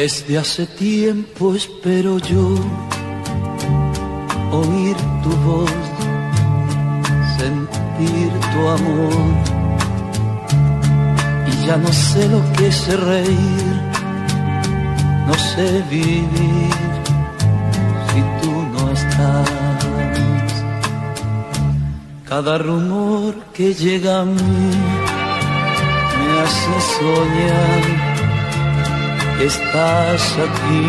Desde hace tiempo espero yo oír tu voz, sentir tu amor. Y ya no sé lo que es reír, no sé vivir si tú no estás. Cada rumor que llega a mí me hace soñar estás aquí.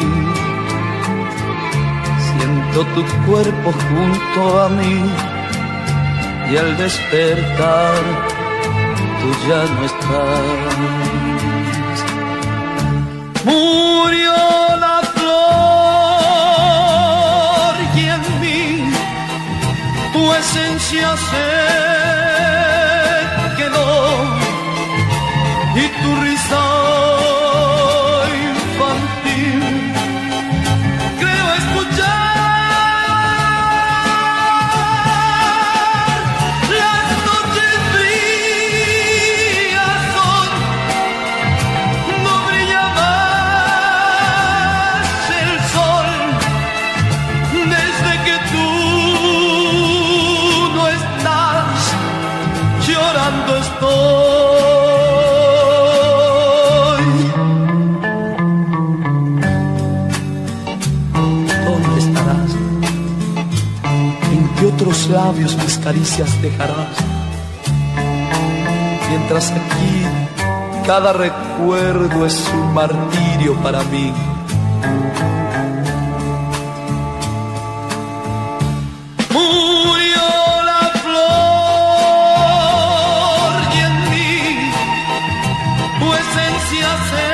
Siento tu cuerpo junto a mí y al despertar tú ya no estás. Murió la flor y en mí tu esencia se otros labios mis caricias dejarás. Mientras aquí cada recuerdo es un martirio para mí. Murió la flor y en mí tu esencia se